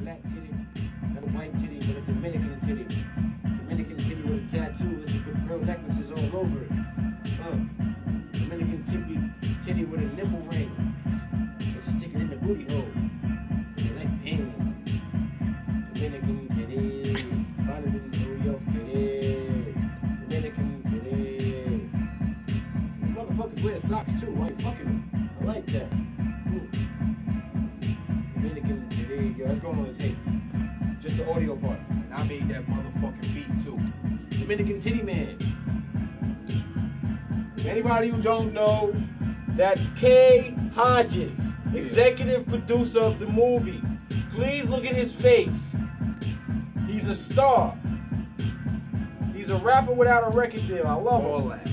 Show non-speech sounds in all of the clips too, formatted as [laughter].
black titty, got a white titty, but a Dominican titty. Dominican titty with a tattoo, with the pearl necklaces all over it. Uh, Dominican titty, titty with a nipple ring. Just stick it in the booty hole. They like ping. Dominican titty, found it in New York City. Dominican titty. These motherfuckers wear socks too. Why you fucking them? I like that. Ooh. Dominican titty. Yo, that's going on the tape. Just the audio part. And I made that motherfucking beat too. Dominican Titty Man. Anybody who don't know, that's Kay Hodges, executive producer of the movie. Please look at his face. He's a star. He's a rapper without a record deal. I love All him. that.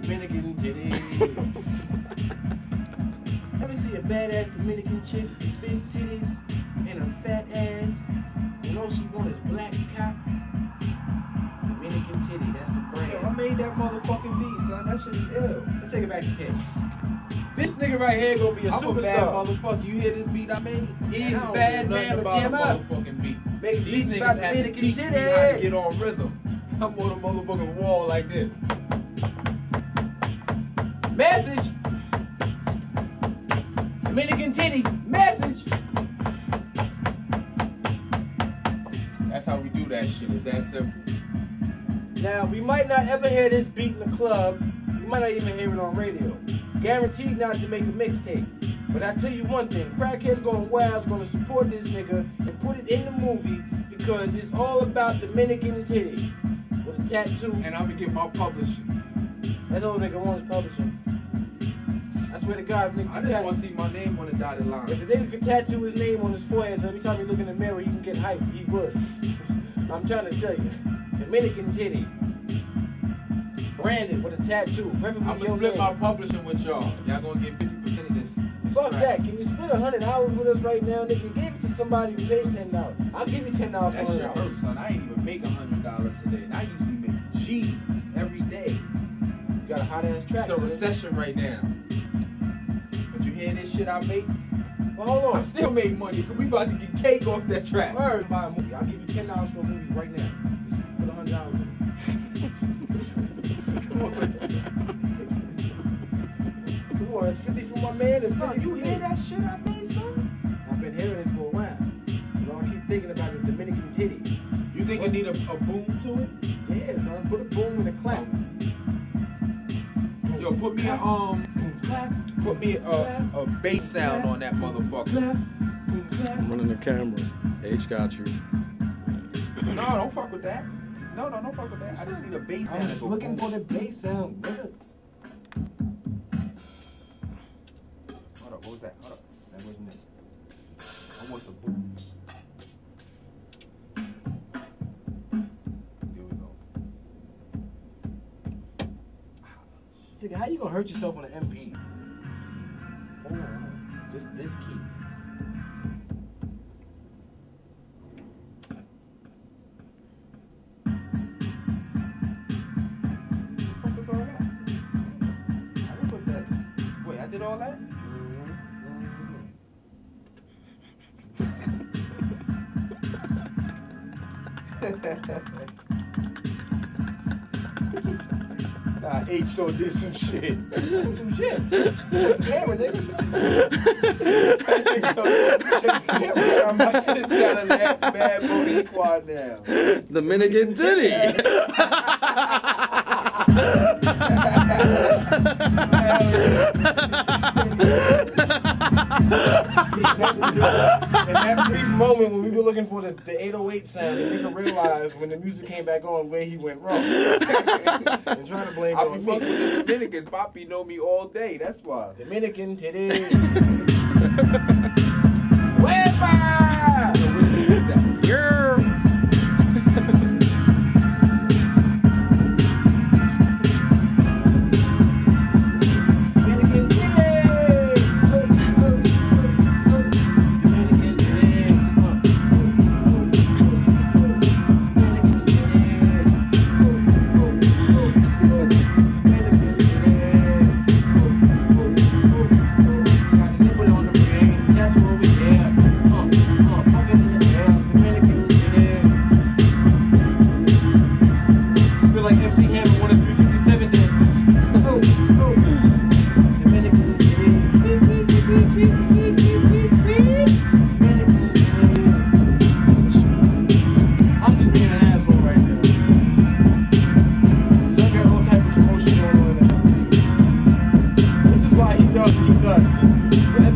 Dominican Titty. [laughs] Ever see a badass Dominican chick with big titties and a fat ass? And all she want is black cock? Dominican Titty, that's the brand. Yo, I made that motherfucking beat, son. That shit is ill. Let's take it back to K. This nigga right here gonna be a I'm a bad superstar. motherfucker. You hear this beat I made? He's a bad man about a Jam Up. motherfucking beat. Making These beats niggas about had to Dominican teach me titty. how to get on rhythm. I'm on a motherfucking wall like this. Message. Dominican Titty. Message. That's how we do that shit. It's that simple. Now, we might not ever hear this beat in the club. We might not even hear it on radio. Guaranteed not to make a mixtape. But I tell you one thing, Crackheads Gone Wild's gonna support this nigga and put it in the movie because it's all about Dominican titty. With a tattoo. And I'm gonna get my publishing. That's all nigga wants publishing. I swear to God, nigga, I just want to see my name on the dotted line. if the nigga could tattoo his name on his forehead so every time he look in the mirror he can get hyped, he would. I'm trying to tell you. Dominican titty. Branded with a tattoo. I'm gonna split name. my publishing with y'all. Y'all gonna get 50% of this. Fuck that. Can you split a hundred dollars with us right now, nigga? Give it to somebody who paid ten dollars. I'll give you ten dollars That for shit it. hurts, son. I ain't even make a hundred dollars today. I usually make G's every day. You got a hot ass track. It's a recession right now. Shit I make? Well, hold I still make money. Cause we about to get cake off that track. Word, buy a movie. I'll give you ten dollars for a movie right now. Just put a hundred dollars. [laughs] Come on, Come on, that's fifty for my man and Son, you hear that shit I made, son? I've been hearing it for a while. But all I keep thinking about is Dominican titty. You think it need a, a boom to it? Yeah, son. Put a boom and a clap. Yo, put me a um, clap. Put me a, a bass sound on that motherfucker. Clap. Boom, clap. I'm running the camera. H got you. No, don't fuck with that. No, no, don't fuck with that. I just need a bass sound. I'm looking for the bass sound, nigga. Hold up, what was that? Hold up. That wasn't it. I want the boom. Here we go. Nigga, how you gonna hurt yourself on an MP? Hold on. Just this key. What the fuck is all that? I nah, H don't did some shit. I shit. Check the camera, nigga. Check the camera. My shit sounding like bad Boricua now. Dominican titty. [laughs] In that brief moment when we were looking for the, the 808 sound, the nigga realized when the music came back on where he went wrong. and trying to blame it I be on fucking with the Dominicans. Poppy know me all day. That's why. Dominican titties. [laughs] Yeah.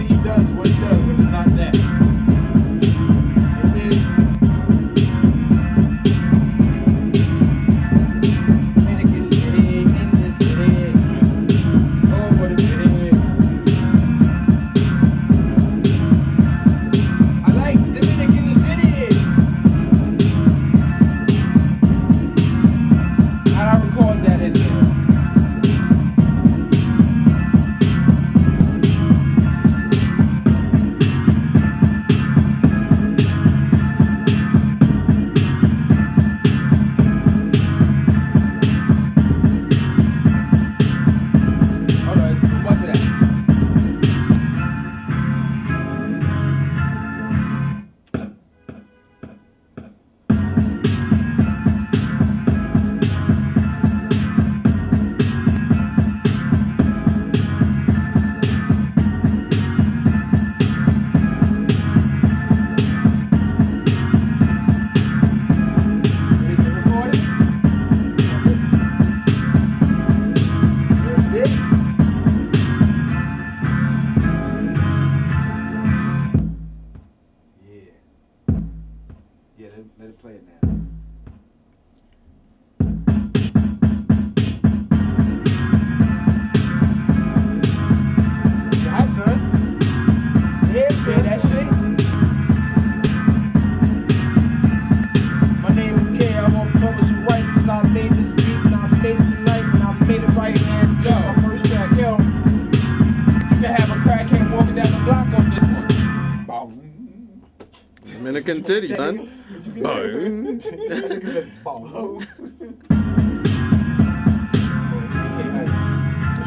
Dominican titty, son. Boom.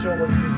Niggas